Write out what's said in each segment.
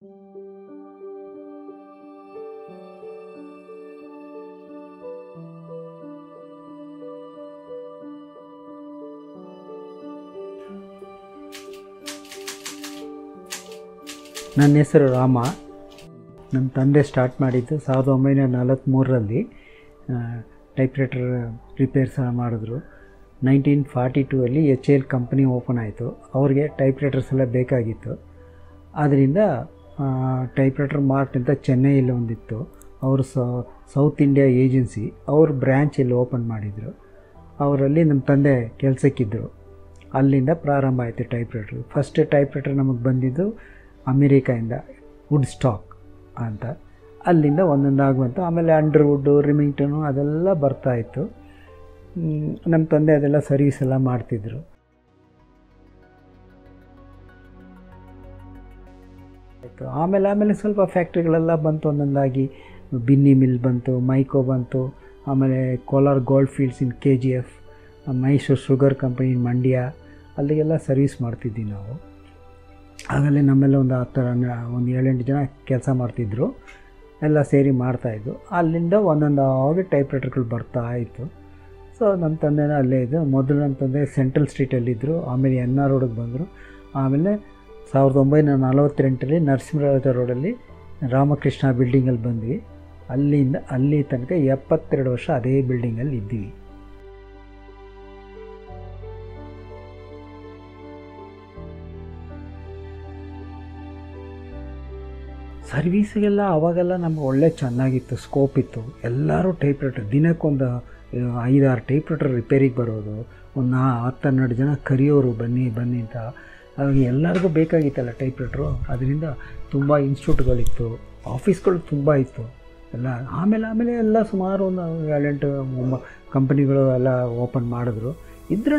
ನನ್ನ ಹೆಸರು ರಾಮ. ನಮ್ಮ ತಂದೆ ಸ್ಟಾರ್ಟ್ ಮಾಡಿದ್ದು ಸಾವಿರದ ಒಂಬೈನೂರ ನಲವತ್ತ್ಮೂರರಲ್ಲಿ ಟೈಪ್ರೈಟರ್ ರಿಪೇರ್ಸ್ ಮಾಡಿದ್ರು. ನೈನ್ಟೀನ್ ಫಾರ್ಟಿ ಟೂ ಅಲ್ಲಿ ಎಚ್ ಎಲ್ ಕಂಪ್ನಿ ಓಪನ್ ಆಯಿತು. ಅವ್ರಿಗೆ ಟೈಪ್ರೈಟರ್ಸ್ ಎಲ್ಲ ಬೇಕಾಗಿತ್ತು. ಆದ್ದರಿಂದ ಟೈಪ್ರೈಟರ್ ಮಾರ್ಟ್ ಅಂತ ಚೆನ್ನೈಯಲ್ಲಿ ಒಂದಿತ್ತು. ಅವರು ಸೌತ್ ಇಂಡಿಯಾ ಏಜೆನ್ಸಿ ಅವ್ರ ಬ್ರ್ಯಾಂಚ್ ಇಲ್ಲಿ ಓಪನ್ ಮಾಡಿದರು. ಅವರಲ್ಲಿ ನಮ್ಮ ತಂದೆ ಕೆಲಸಕ್ಕಿದ್ದರು ಅಲ್ಲಿಂದ ಪ್ರಾರಂಭ ಆಯಿತು ಟೈಪ್ರೈಟ್ರು ಫಸ್ಟ್ ಟೈಪ್ರೈಟರ್ ನಮಗೆ ಬಂದಿದ್ದು ಅಮೇರಿಕಾಯಿಂದ ವುಡ್ ಸ್ಟಾಕ್ ಅಂತ. ಅಲ್ಲಿಂದ ಒಂದೊಂದಾಗಿ ಬಂತು ಆಮೇಲೆ ಅಂಡರ್ವುಡ್ಡು ರಿಮಿಂಗ್ಟನು ಅದೆಲ್ಲ ಬರ್ತಾಯಿತ್ತು ನಮ್ಮ ತಂದೆ ಅದೆಲ್ಲ ಸರ್ವಿಸ್ ಎಲ್ಲ ಮಾಡ್ತಿದ್ರು. ಆಯಿತು ಆಮೇಲೆ ಆಮೇಲೆ ಸ್ವಲ್ಪ ಫ್ಯಾಕ್ಟ್ರಿಗಳೆಲ್ಲ ಬಂತು ಒಂದೊಂದಾಗಿ. ಬಿನ್ನಿ ಮಿಲ್ ಬಂತು ಮೈಕೋ ಬಂತು, ಆಮೇಲೆ Kolar gold fields in K G F Mysore sugar company in Mandya ಅಲ್ಲಿಗೆಲ್ಲ ಸರ್ವಿಸ್ ಮಾಡ್ತಿದ್ವಿ ನಾವು. ಆಗಲೇ ನಮ್ಮೆಲ್ಲ ಒಂದು ಹತ್ತು ಒಂದು ಏಳೆಂಟು ಜನ ಕೆಲಸ ಮಾಡ್ತಿದ್ರು. ಎಲ್ಲ ಸೇರಿ ಮಾಡ್ತಾಯಿದ್ದು ಅಲ್ಲಿಂದ ಒಂದೊಂದು ಆಗಿ ಟೈಪ್ ರೈಟರ್ಗಳು ಬರ್ತಾ ಇತ್ತು. ಸೊ ನಮ್ಮ ತಂದೆನ ಅಲ್ಲೇ ಇದ್ದು. ಮೊದಲು ನಮ್ಮ ತಂದೆ ಸೆಂಟ್ರಲ್ ಸ್ಟ್ರೀಟಲ್ಲಿದ್ದರು ಆಮೇಲೆ ಎನ್ ಆರ್ ರೋಡಿಗೆ ಬಂದರು. ಆಮೇಲೆ ಸಾವಿರದ ಒಂಬೈನೂರ ನಲವತ್ತೆಂಟರಲ್ಲಿ ನರಸಿಂಹರಾಜ ರೋಡಲ್ಲಿ ರಾಮಕೃಷ್ಣ ಬಿಲ್ಡಿಂಗಲ್ಲಿ ಬಂದ್ವಿ. ಅಲ್ಲಿಂದ, ಅಲ್ಲಿ ತನಕ ಎಪ್ಪತ್ತೆರಡು ವರ್ಷ ಅದೇ ಬಿಲ್ಡಿಂಗಲ್ಲಿ ಇದ್ದೀವಿ. ಸರ್ವೀಸಿಗೆಲ್ಲ ಅವಾಗೆಲ್ಲ ನಮ್ಗೆ ಒಳ್ಳೆ ಚೆನ್ನಾಗಿತ್ತು, ಸ್ಕೋಪ್ ಇತ್ತು. ಎಲ್ಲರೂ ಟೈಪ್ ರೈಟರ್. ದಿನಕ್ಕೊಂದು ಐದಾರು ಟೈಪ್ ರೈಟರ್ ರಿಪೇರಿಗೆ ಬರೋದು, ಒಂದು ನಾ ಹತ್ತು ಹನ್ನೆರಡು ಜನ ಕರೆಯೋರು ಬನ್ನಿ ಬನ್ನಿ ಅಂತ ಅವಾಗ ಎಲ್ಲರಿಗೂ ಬೇಕಾಗಿತ್ತಲ್ಲ ಟೈಪ್ರೈಟ್ರು ಅದರಿಂದ ತುಂಬ ಇನ್ಸ್ಟಿಟ್ಯೂಟ್ಗಳಿತ್ತು ಆಫೀಸ್ಗಳು ತುಂಬ ಇತ್ತು. ಎಲ್ಲ ಆಮೇಲೆ ಆಮೇಲೆ ಎಲ್ಲ ಸುಮಾರು ಒಂದು ಏಳೆಂಟು ಕಂಪನಿಗಳು ಎಲ್ಲ ಓಪನ್ ಮಾಡಿದ್ರು. ಇದ್ರೂ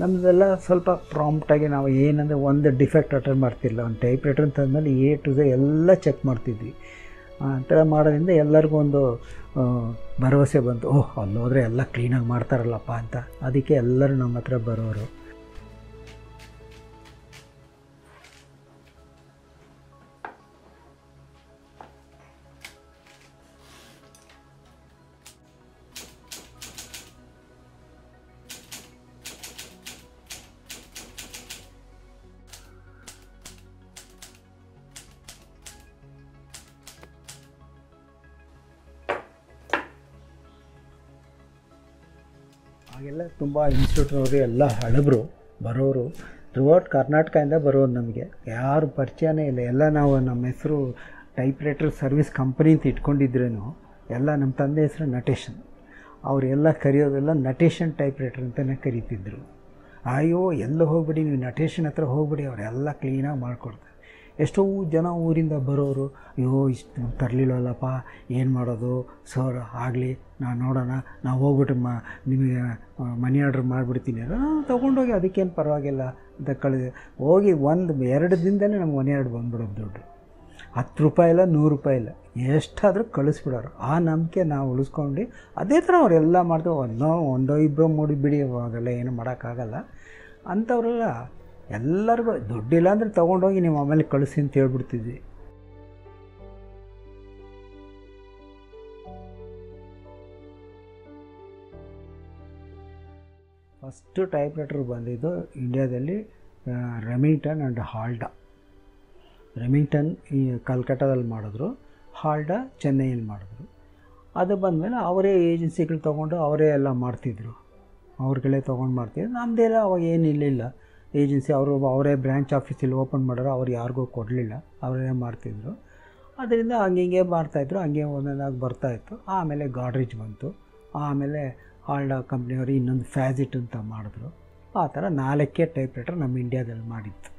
ನಮ್ಮದೆಲ್ಲ ಸ್ವಲ್ಪ ಪ್ರಾಂಪ್ಟಾಗಿ ನಾವು ಏನಂದರೆ ಒಂದು ಡಿಫೆಕ್ಟ್ ಅಟೆಂಡ್ ಮಾಡ್ತಿರಲಿಲ್ಲ. ಒಂದು ಟೈಪ್ ರೈಟರ್ ಅಂತಂದಮೇಲೆ ಎ ಟು ಝೆ ಎಲ್ಲ ಚೆಕ್ ಮಾಡ್ತಿದ್ವಿ. ಆ ಥರ ಮಾಡೋದ್ರಿಂದ ಎಲ್ಲರಿಗೂ ಒಂದು ಭರವಸೆ ಬಂತು. ಓಹ್ ಅಲ್ಲಿ ಹೋದರೆ ಎಲ್ಲ ಕ್ಲೀನಾಗಿ ಮಾಡ್ತಾರಲ್ಲಪ್ಪ ಅಂತ. ಅದಕ್ಕೆ ಎಲ್ಲರೂ ನಮ್ಮ ಹತ್ರ ಬರೋರು. ಆಗೆಲ್ಲ ತುಂಬ ಇನ್ಸ್ಟಿಟ್ಯೂಟ್ನವರು ಎಲ್ಲ ಹಳಬರು ಬರೋರು. ಥ್ರೂಔಟ್ ಕರ್ನಾಟಕದಿಂದ ಬರೋರು ನಮಗೆ. ಯಾರು ಪರಿಚಯನೇ ಇಲ್ಲ. ಎಲ್ಲ ನಾವು ನಮ್ಮ ಹೆಸರು ಟೈಪ್ ರೈಟರ್ ಸರ್ವಿಸ್ ಕಂಪನಿ ಅಂತ ಇಟ್ಕೊಂಡಿದ್ರೇನು, ಎಲ್ಲ ನಮ್ಮ ತಂದೆ ಹೆಸರು ನಟೇಶನ್. ಅವರೆಲ್ಲ ಕರೆಯೋದೆಲ್ಲ ನಟೇಶನ್ ಟೈಪ್ ರೈಟರ್ ಅಂತಲೇ ಕರೀತಿದ್ರು. ಅಯ್ಯೋ, ಎಲ್ಲ ಹೋಗ್ಬಿಡಿ, ನೀವು ನಟೇಶನ್ ಹತ್ರ ಹೋಗ್ಬಿಡಿ, ಅವರೆಲ್ಲ ಕ್ಲೀನಾಗಿ ಮಾಡಿಕೊಡ್ತಾರೆ. ಎಷ್ಟೋ ಜನ ಊರಿಂದ ಬರೋರು, ಅಯ್ಯೋ, ಇಷ್ಟು ತರಲಿಲ್ಲವಲ್ಲಪ್ಪ ಏನು ಮಾಡೋದು? ಸರ್, ಆಗಲಿ, ನಾನು ನೋಡೋಣ ನಾವು ಹೋಗ್ಬಿಟ್ಟು ಮ, ನಿಮಗೆ ಮನಿ ಆರ್ಡ್ರ್ ಮಾಡಿಬಿಡ್ತೀನಿ. ತೊಗೊಂಡೋಗಿ ಅದಕ್ಕೇನು ಪರವಾಗಿಲ್ಲ ಅಂತ ಕಳೆದು, ಹೋಗಿ ಒಂದು, ಎರಡು ದಿನದಲ್ಲೇ ನಮ್ಗೆ ಮನಿ ಆರ್ಡ್ರ್ ಬಂದ್ಬಿಡೋದು ದುಡ್ಡು. ಹತ್ತು ರೂಪಾಯಿ ಇಲ್ಲ, ನೂರು ರೂಪಾಯಿ ಇಲ್ಲ. ಎಷ್ಟಾದರೂ ಕಳಿಸ್ಬಿಡೋರು. ಆ ನಂಬಿಕೆ ನಾವು ಉಳಿಸ್ಕೊಂಡು, ಅದೇ ಥರ ಅವರೆಲ್ಲ ಮಾಡ್ತೇವೆ ಒಂದೋ ಒಂದೋ ಇಬ್ಬರು ಮೂಡಿ ಬಿಡಿ ಅವಾಗೆಲ್ಲ ಏನು ಮಾಡೋಕ್ಕಾಗಲ್ಲ. ಅಂಥವರೆಲ್ಲ ಎಲ್ಲರಿಗೂ ದುಡ್ಡಿಲ್ಲ ಅಂದರೆ ತೊಗೊಂಡೋಗಿ ನೀವು ಆಮೇಲೆ ಕಳಿಸಿ ಅಂತ ಹೇಳ್ಬಿಡ್ತಿದ್ವಿ. ಫಸ್ಟು ಟೈಪ್ರೈಟರ್ ಬಂದಿದ್ದು ಇಂಡಿಯಾದಲ್ಲಿ ರೆಮಿಂಗ್ಟನ್ ಆ್ಯಂಡ್ ಹಾಲ್ಡಾ ರೆಮಿಂಗ್ಟನ್ ಈ ಕಲ್ಕಟ್ಟಾದಲ್ಲಿ ಮಾಡಿದ್ರು ಹಾಲ್ಡಾ ಚೆನ್ನೈಯಲ್ಲಿ ಮಾಡಿದ್ರು. ಅದು ಬಂದಮೇಲೆ ಅವರೇ ಏಜೆನ್ಸಿಗಳು ತೊಗೊಂಡು ಅವರೇ ಎಲ್ಲ ಮಾಡ್ತಿದ್ರು. ಅವ್ರುಗಳೇ ತೊಗೊಂಡು ಮಾಡ್ತಿದ್ರು. ನಮ್ಮದೆಲ್ಲ ಅವಾಗ ಏನಿರಲಿಲ್ಲ. ಏಜೆನ್ಸಿ ಅವರು ಅವರೇ ಬ್ರ್ಯಾಂಚ್ ಆಫೀಸಲ್ಲಿ ಓಪನ್ ಮಾಡೋರು, ಅವ್ರು ಯಾರಿಗೂ ಕೊಡಲಿಲ್ಲ. ಅವರೇ ಮಾಡ್ತಿದ್ರು. ಅದರಿಂದ ಹಂಗೆ ಹಿಂಗೆ ಮಾಡ್ತಾಯಿದ್ರು ಹಂಗೆ ಒಂದೊಂದಾಗಿ ಬರ್ತಾಯಿತ್ತು ಆಮೇಲೆ ಗಾಡ್ರೇಜ್ ಬಂತು. ಆಮೇಲೆ ಹಾಲ್ಡಾ ಕಂಪ್ನಿಯವರು ಇನ್ನೊಂದು ಫ್ಯಾಜಿಟ್ ಅಂತ ಮಾಡಿದ್ರು. ಆ ಥರ ನಾಲ್ಕೇ ಟೈಪ್ ರೈಟರ್ ನಮ್ಮ ಇಂಡ್ಯಾದಲ್ಲಿ ಮಾಡಿತ್ತು.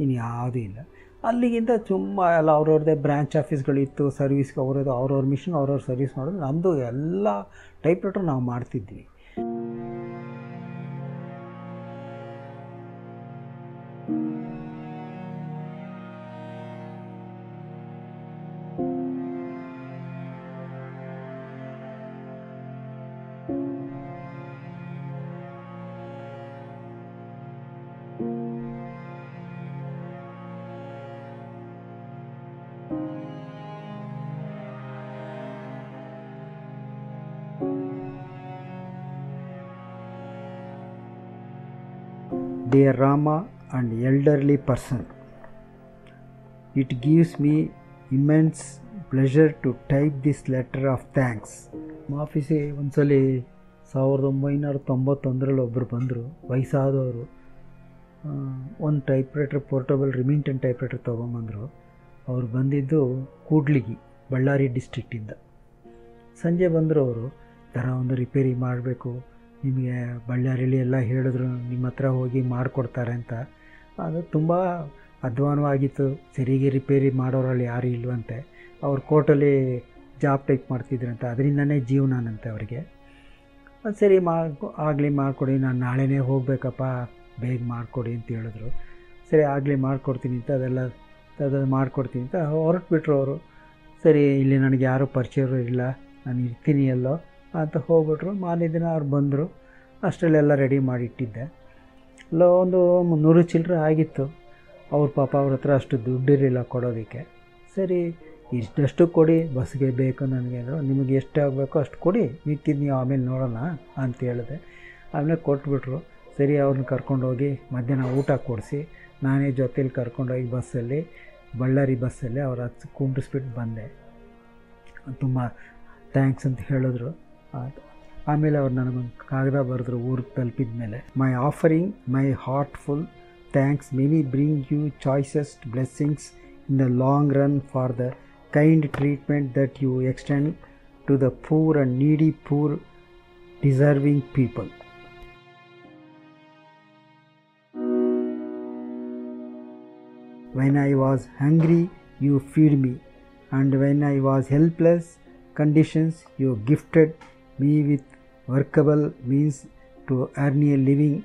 ಇನ್ನು ಯಾವುದೂ ಇಲ್ಲ. ಅಲ್ಲಿಗಿಂತ ತುಂಬ ಎಲ್ಲ ಅವ್ರವ್ರದ್ದೇ ಬ್ರ್ಯಾಂಚ್ ಆಫೀಸ್ಗಳಿತ್ತು ಸರ್ವಿಸ್ಗೆ ಅವ್ರದ್ದು ಅವ್ರವ್ರ ಮಿಷನ್ ಅವ್ರವ್ರ ಸರ್ವಿಸ್ ಮಾಡೋದು. ನಮ್ಮದು ಎಲ್ಲ ಟೈಪ್ ರೈಟರ್ ನಾವು ಮಾಡ್ತಿದ್ವಿ. Dear Rama and elderly person. It gives me immense pleasure to type this letter of thanks. ಆಫೀಸಿಗೆ ಒಂದ್ಸಲಿ ಸಾವಿರದ ಒಂಬೈನೂರ ತೊಂಬತ್ತೊಂದರಲ್ಲಿ ಒಬ್ಬರು ಬಂದರು, ವಯಸ್ಸಾದವರು. ಒಂದು ಟೈಪ್ರೈಟರ್ ಪೋರ್ಟಬಲ್ ರಿಮಿಂಟನ್ ಟೈಪ್ರೈಟರ್ ತೊಗೊಂಬಂದರು. ಅವ್ರು ಬಂದಿದ್ದು ಕೂಡ್ಲಿಗಿ, ಬಳ್ಳಾರಿ ಡಿಸ್ಟ್ರಿಕ್ಟಿಂದ ಸಂಜೆ ಬಂದರು ಅವರು ಥರ ಒಂದು ರಿಪೇರಿ ಮಾಡಬೇಕು ನಿಮಗೆ ಬಳ್ಳಾರಿಲಿ ಎಲ್ಲ ಹೇಳಿದ್ರು, ನಿಮ್ಮ ಹತ್ರ ಹೋಗಿ ಮಾಡಿಕೊಡ್ತಾರೆ ಅಂತ. ಅದು ತುಂಬ ಅಧ್ವಾನವಾಗಿತ್ತು. ಸರಿಗೆ ರಿಪೇರಿ ಮಾಡೋರಲ್ಲಿ ಯಾರೂ ಇಲ್ವಂತೆ. ಅವ್ರು ಕೋರ್ಟಲ್ಲಿ ಜಾಬ್ ಟೈಪ್ ಮಾಡ್ತಿದ್ರಂತೆ ಅದರಿಂದನೇ ಜೀವನನಂತೆ ಅವರಿಗೆ. ಅದು ಸರಿ, ಮಾ, ಆಗಲಿ ಮಾಡಿಕೊಡಿ, ನಾನು ನಾಳೆನೇ ಹೋಗಬೇಕಪ್ಪ, ಬೇಗ ಮಾಡಿಕೊಡಿ ಅಂತ ಹೇಳಿದ್ರು. ಸರಿ, ಆಗಲಿ ಮಾಡಿಕೊಡ್ತೀನಿ ಅಂತ ಅದೆಲ್ಲ ಅದು ಮಾಡಿಕೊಡ್ತೀನಿ ಅಂತ ಹೊರಟ್ಬಿಟ್ರು ಅವರು. ಸರಿ, ಇಲ್ಲಿ ನನಗೆ ಯಾರೂ ಪರಿಚಯರು ಇಲ್ಲ. ನಾನು ಇರ್ತೀನಿ ಎಲ್ಲೋ. ಅಂತ ಹೋಗ್ಬಿಟ್ರು. ಮಾರನೇ ದಿನ ಅವ್ರು ಬಂದರು. ಅಷ್ಟರಲ್ಲೆಲ್ಲ ರೆಡಿ ಮಾಡಿಟ್ಟಿದ್ದೆ. ಅಲ್ಲ ಒಂದು ಮುನ್ನೂರು ಚಿಲ್ಲರೆ ಆಗಿತ್ತು. ಅವ್ರ ಪಾಪ ಅವ್ರ ಹತ್ರ ಅಷ್ಟು ದುಡ್ಡಿರಲಿಲ್ಲ ಕೊಡೋದಕ್ಕೆ. ಸರಿ, ಇಷ್ಟಷ್ಟು ಕೊಡಿ ಬಸ್ಗೆ ಬೇಕು ನನಗೆ ಅಂದರು. ನಿಮಗೆ ಎಷ್ಟು ಆಗಬೇಕೋ ಅಷ್ಟು ಕೊಡಿ ಮಿಕ್ಕಿದ್ದು ನೀವು ಆಮೇಲೆ ನೋಡೋಣ ಅಂತ ಹೇಳಿದೆ. ಆಮೇಲೆ ಕೊಟ್ಬಿಟ್ರು. ಸರಿ, ಅವ್ರನ್ನ ಕರ್ಕೊಂಡೋಗಿ ಮಧ್ಯಾಹ್ನ ಊಟ ಕೊಡಿಸಿ, ನಾನೇ ಜೊತೇಲಿ ಕರ್ಕೊಂಡೋಗಿ ಬಸ್ಸಲ್ಲಿ, ಬಳ್ಳಾರಿ ಬಸ್ಸಲ್ಲಿ ಅವ್ರ ಹತ್ತು ಕುಂಡಿಸ್ಬಿಟ್ಟು ಬಂದೆ. ತುಂಬ ಥ್ಯಾಂಕ್ಸ್ ಅಂತ ಹೇಳಿದ್ರು. ಆಮೇಲೆ ಅವ್ರು ನನಗೊಂದು ಕಾಗದ ಬರೆದ್ರು ಊರಿಗೆ ತಲುಪಿದ ಮೇಲೆ my offering my heartful thanks many bring you choicest blessings in the long run for the kind treatment that you extend to the poor and needy poor deserving people When I was hungry, you feed me, and when I was helpless conditions, you gifted me with workable means to earn a living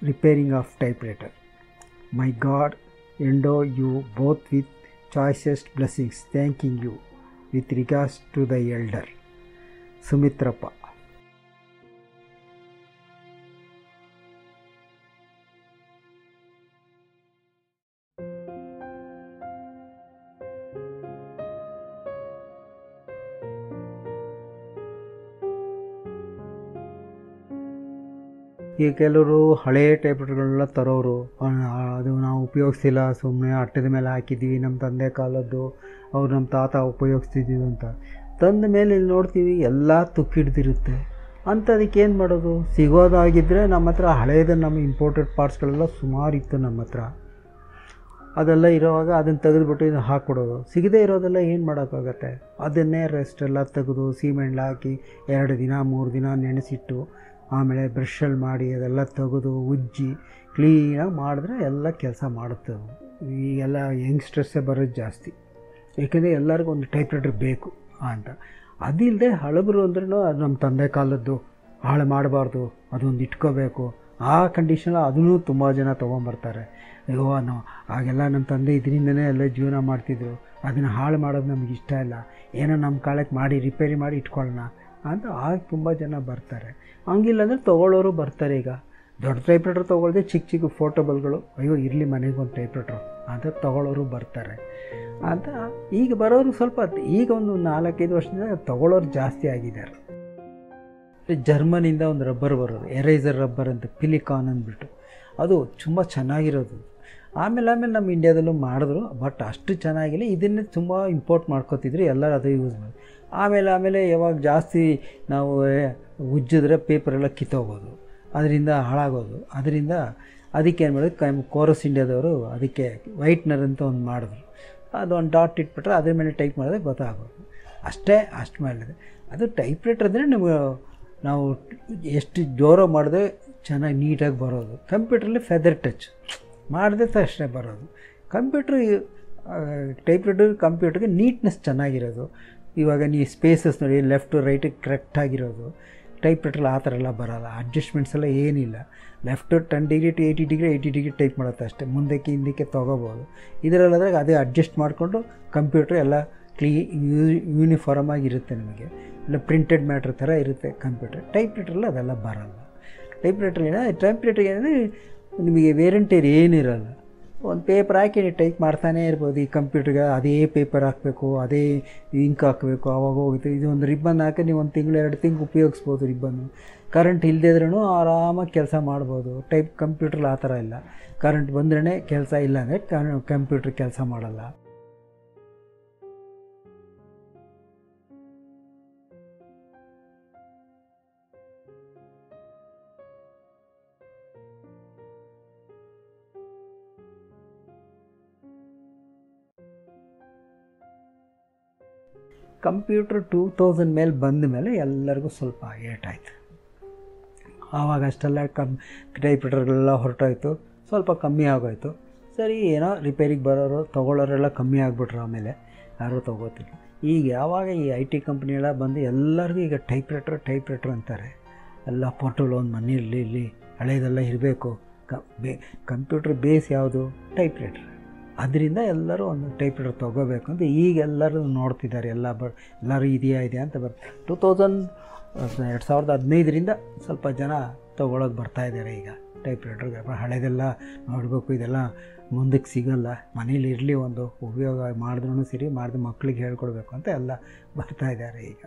repairing of typewriter. My God, endow you both with choicest blessings, thanking you with regards to the elder. Sumitrappa. ಈಗ ಕೆಲವರು ಹಳೆಯ ಟೈಪ್ಗಳೆಲ್ಲ ತರೋರು ಅದು ನಾವು ಉಪಯೋಗಿಸ್ತಿಲ್ಲ ಸುಮ್ಮನೆ ಅಟ್ಟದ ಮೇಲೆ ಹಾಕಿದ್ದೀವಿ ನಮ್ಮ ತಂದೆ ಕಾಲದ್ದು, ಅವ್ರು ನಮ್ಮ ತಾತ ಉಪಯೋಗಿಸ್ತಿದ್ದೀವಿ ಅಂತ. ತಂದ ಮೇಲೆ ಇಲ್ಲಿ ನೋಡ್ತೀವಿ ಎಲ್ಲ ತುಕ್ಕಿಡ್ದಿರುತ್ತೆ. ಅಂಥದಕ್ಕೆ ಏನು ಮಾಡೋದು? ಸಿಗೋದಾಗಿದ್ದರೆ ನಮ್ಮ ಹತ್ರ ಹಳೆಯದ ನಮ್ಮ ಇಂಪೋರ್ಟೆಡ್ ಪಾರ್ಟ್ಸ್ಗಳೆಲ್ಲ ಸುಮಾರು ಇತ್ತು ನಮ್ಮ ಹತ್ರ. ಅದೆಲ್ಲ ಇರೋವಾಗ ಅದನ್ನು ತೆಗೆದುಬಿಟ್ಟು ಇದು ಹಾಕ್ಕೊಡೋದು ಸಿಗದೇ ಇರೋದೆಲ್ಲ ಏನು ಮಾಡೋಕ್ಕಾಗತ್ತೆ? ಅದನ್ನೇ ರೆಸ್ಟ್ ಎಲ್ಲ ತೆಗೆದು ಸೀಮೆಣ್ಣೆ ಹಾಕಿ, ಎರಡು ದಿನ, ಮೂರು ದಿನ ನೆನೆಸಿಟ್ಟು ಆಮೇಲೆ ಬ್ರಷಲ್ಲಿ ಮಾಡಿ ಅದೆಲ್ಲ ತೆಗೆದು ಉಜ್ಜಿ ಕ್ಲೀನಾಗಿ ಮಾಡಿದ್ರೆ ಎಲ್ಲ ಕೆಲಸ ಮಾಡುತ್ತೆ. ಈಗೆಲ್ಲ ಯಂಗ್ಸ್ಟರ್ಸೇ ಬರೋದು ಜಾಸ್ತಿ. ಏಕೆಂದರೆ ಎಲ್ಲರಿಗೂ ಒಂದು ಟೈಪ್ರೈಟರ್ ಬೇಕು ಅಂತ. ಅದಿಲ್ಲದೆ ಹಳಬರು ಅಂದ್ರೂ ಅದು ನಮ್ಮ ತಂದೆ ಕಾಲದ್ದು ಹಾಳು ಮಾಡಬಾರ್ದು, ಅದೊಂದು ಇಟ್ಕೋಬೇಕು. ಆ ಕಂಡೀಷನ್ ಅದನ್ನೂ ತುಂಬ ಜನ ತೊಗೊಂಬರ್ತಾರೆ. ಅಯ್ಯೋ ನಾವು ಆಗೆಲ್ಲ ನಮ್ಮ ತಂದೆ ಇದರಿಂದನೇ ಎಲ್ಲ ಜೀವನ ಮಾಡ್ತಿದ್ರು. ಅದನ್ನು ಹಾಳು ಮಾಡೋದು ನಮಗೆ ಇಷ್ಟ ಇಲ್ಲ. ಏನೋ ನಮ್ಮ ಕಾಲಕ್ಕೆ ಮಾಡಿ, ರಿಪೇರಿ ಮಾಡಿ ಇಟ್ಕೊಳ್ಳೋಣ ಅಂತ ಆಗ ತುಂಬ ಜನ ಬರ್ತಾರೆ. ಹಂಗಿಲ್ಲ ಅಂದರೆ ತೊಗೊಳ್ಳೋರು ಬರ್ತಾರೆ ಈಗ. ದೊಡ್ಡ ಟೈಪ್ರೈಟರ್ ತೊಗೊಳ್ದೆ ಚಿಕ್ಕ ಚಿಕ್ಕ ಫೋಟೋಬಲ್ಗಳು ಅಯ್ಯೋ, ಇರಲಿ ಮನೆಗೊಂದು ಒಂದು ಟೈಪ್ರೈಟ್ರು ಅಂತ ತೊಗೊಳ್ಳೋರು ಬರ್ತಾರೆ. ಅಂತ ಈಗ ಬರೋರು ಸ್ವಲ್ಪ ಈಗ ಒಂದು ನಾಲ್ಕೈದು ವರ್ಷದಿಂದ ತೊಗೊಳ್ಳೋರು ಜಾಸ್ತಿ ಆಗಿದ್ದಾರೆ. ಜರ್ಮನಿಂದ ಒಂದು ರಬ್ಬರ್ ಬರೋದು. ಎರೈಸರ್ ರಬ್ಬರ್ ಅಂತ, ಪಿಲಿಕಾನ್ ಅಂದ್ಬಿಟ್ಟು. ಅದು ತುಂಬ ಚೆನ್ನಾಗಿರೋದು. ಆಮೇಲೆ ಆಮೇಲೆ ನಮ್ಮ ಇಂಡ್ಯಾದಲ್ಲೂ ಮಾಡಿದ್ರು, ಬಟ್ ಅಷ್ಟು ಚೆನ್ನಾಗಿಲ್ಲ. ಇದನ್ನೇ ತುಂಬ ಇಂಪೋರ್ಟ್ ಮಾಡ್ಕೋತಿದ್ರು. ಎಲ್ಲರೂ ಅದೇ ಯೂಸ್ ಮಾಡಿ. ಆಮೇಲೆ ಆಮೇಲೆ ಯಾವಾಗ ಜಾಸ್ತಿ ನಾವು ಉಜ್ಜಿದ್ರೆ ಪೇಪರೆಲ್ಲ ಕಿತ್ತೋಗೋದು, ಅದರಿಂದ ಹಾಳಾಗೋದು. ಅದರಿಂದ ಅದಕ್ಕೆ ಏನು ಮಾಡಿದ್ರು ಕೈ ಕೋರಸ್ ಇಂಡಿಯಾದವರು ಅದಕ್ಕೆ ವೈಟ್ನರ್ ಅಂತ ಒಂದು ಮಾಡಿದ್ರು. ಅದು ಒಂದು ಡಾಟ್ ಇಟ್ಬಿಟ್ರೆ ಅದ್ರ ಮೇಲೆ ಟೈಪ್ ಮಾಡಿದ್ರೆ ಗೊತ್ತಾಗೋದು. ಅಷ್ಟೇ, ಅಷ್ಟು ಮಾಡಿದೆ ಅದು ಟೈಪ್ ರೈಟರ್ ಅಂದರೆ ನಮಗೆ ನಾವು ಎಷ್ಟು ಜೋರ ಮಾಡಿದ್ರೆ ಚೆನ್ನಾಗಿ ನೀಟಾಗಿ ಬರೋದು. ಕಂಪ್ಯೂಟ್ರಲ್ಲಿ ಫೆದರ್ ಟಚ್ ಮಾಡಿದೆ ಅಷ್ಟೇ ಬರೋದು. ಕಂಪ್ಯೂಟ್ರ್ ಟೈಪ್ ರೈಟರ್ ಕಂಪ್ಯೂಟ್ರಿಗೆ ನೀಟ್ನೆಸ್ ಚೆನ್ನಾಗಿರೋದು. ಇವಾಗ ನೀವು ಸ್ಪೇಸಸ್ ನೋಡಿ ಲೆಫ್ಟು ರೈಟಿಗೆ ಕರೆಕ್ಟಾಗಿರೋದು ಟೈಪ್ ರೈಟ್ರಲ್ಲಿ ಆ ಥರ ಎಲ್ಲ ಬರೋಲ್ಲ. ಅಡ್ಜಸ್ಟ್ಮೆಂಟ್ಸ್ ಎಲ್ಲ ಏನಿಲ್ಲ. Left ten degree to eighty degree eighty degree type ಮಾಡುತ್ತೆ ಅಷ್ಟೇ. ಮುಂದಕ್ಕೆ ಹಿಂದಕ್ಕೆ ತೊಗೋಬೋದು. ಇದರಲ್ಲಾದ್ರೆ ಅದೇ ಅಡ್ಜಸ್ಟ್ ಮಾಡಿಕೊಂಡು ಕಂಪ್ಯೂಟ್ರ್ ಎಲ್ಲ ಕ್ಲೀ ಯೂನಿಫಾರ್ಮ್ ಆಗಿರುತ್ತೆ ನಿಮಗೆ. ಇಲ್ಲ ಪ್ರಿಂಟೆಡ್ ಮ್ಯಾಟ್ರ್ ಥರ ಇರುತ್ತೆ ಕಂಪ್ಯೂಟರ್ ಟೈಪ್ ರೈಟ್ರಲ್ಲಿ ಅದೆಲ್ಲ ಬರೋಲ್ಲ. ಟೈಪ್ ರೈಟ್ರ್ ಏನ ಟೈಪ್ ರೈಟ್ರ್ ಏನಂದರೆ ನಿಮಗೆ ವೇರಂಟಿಯರ್ ಏನಿರಲ್ಲ. ಒಂದು ಪೇಪರ್ ಹಾಕಿ ಟೈಪ್ ಮಾಡ್ತಾನೇ ಇರ್ಬೋದು. ಈ ಕಂಪ್ಯೂಟ್ರಿಗೆ ಅದೇ ಪೇಪರ್ ಹಾಕಬೇಕು, ಅದೇ ಇಂಕ್ ಹಾಕಬೇಕು ಆವಾಗ ಹೋಗುತ್ತೆ. ಇದು ಒಂದು ರಿಬ್ಬನ್ ಹಾಕಿ ನೀವು ಒಂದು ತಿಂಗಳು, ಎರಡು ತಿಂಗಳು ಉಪಯೋಗಿಸ್ಬೋದು ರಿಬ್ಬನ್ನು ಕರೆಂಟ್ ಇಲ್ಲದಿದ್ರೂ ಆರಾಮಾಗಿ ಕೆಲಸ ಮಾಡ್ಬೋದು. ಟೈಪ್ ಕಂಪ್ಯೂಟ್ರಲ್ಲಿ ಆ ಥರ ಇಲ್ಲ. ಕರೆಂಟ್ ಬಂದ್ರೇ ಕೆಲಸ ಇಲ್ಲ ಅಂದರೆ ಕಂಪ್ಯೂಟ್ರ್ ಕೆಲಸ ಮಾಡಲ್ಲ. ಕಂಪ್ಯೂಟ್ರ್ ಟೂ ತೌಸಂಡ್ ಮೇಲೆ ಬಂದ ಮೇಲೆ ಎಲ್ಲರಿಗೂ ಸ್ವಲ್ಪ ಏಟಾಯಿತು ಆವಾಗ ಅಷ್ಟೆಲ್ಲ ಕಮ್, ಟೈಪ್ರೈಟರ್ಗಳೆಲ್ಲ ಹೊರಟೋಯ್ತು. ಸ್ವಲ್ಪ ಕಮ್ಮಿ ಆಗೋಯ್ತು. ಸರಿ, ಏನೋ ರಿಪೇರಿಗೆ ಬರೋರು ತೊಗೊಳ್ಳೋರೆಲ್ಲ ಕಮ್ಮಿ ಆಗಿಬಿಟ್ರು ಆಮೇಲೆ. ಯಾರೂ ತೊಗೋತಿಲ್ಲ. ಈಗ ಯಾವಾಗ ಈ ಐ ಟಿ ಕಂಪ್ನಿಯೆಲ್ಲ ಬಂದು ಎಲ್ಲರಿಗೂ ಈಗ ಟೈಪ್ರೈಟ್ರ್ ಟೈಪ್ರೈಟ್ರ್ ಅಂತಾರೆ. ಎಲ್ಲ ಪೋರ್ಟಲ್ ಒಂದು ಮನೆಯಲ್ಲಿ ಇಲ್ಲಿ ಹಳೆಯದೆಲ್ಲ ಇರಬೇಕು. ಕಂಪ್ಯೂಟ್ರ್ ಬೇಸ್ ಯಾವುದು? ಟೈಪ್ರೈಟ್ರ್. ಅದರಿಂದ ಎಲ್ಲರೂ ಒಂದು ಟೈಪ್ರೈಟರ್ ತೊಗೋಬೇಕು ಅಂತ ಈಗ ಎಲ್ಲರೂ ನೋಡ್ತಿದ್ದಾರೆ. ಎಲ್ಲ ಬ, ಎಲ್ಲರೂ ಇದೆಯಾ ಇದೆಯಾ ಅಂತ ಬರ್ತಾರೆ ಟೂ ತೌಸಂಡ್ ಎರಡು ಸಾವಿರದ ಹದಿನೈದರಿಂದ ಸ್ವಲ್ಪ ಜನ ತೊಗೊಳಕ್ಕೆ ಬರ್ತಾ ಇದ್ದಾರೆ ಈಗ. ಟೈಪ್ರೈಟರ್ಗೆ ಹಳೆದೆಲ್ಲ ನೋಡಬೇಕು, ಇದೆಲ್ಲ ಮುಂದಕ್ಕೆ ಸಿಗಲ್ಲ. ಮನೇಲಿ ಇರಲಿ ಒಂದು ಉಪಯೋಗ ಮಾಡಿದ್ರೂ ಸರಿ, ಮಾಡಿದ ಮಕ್ಳಿಗೆ ಹೇಳ್ಕೊಡ್ಬೇಕು ಅಂತ ಎಲ್ಲ ಬರ್ತಾ ಇದ್ದಾರೆ ಈಗ.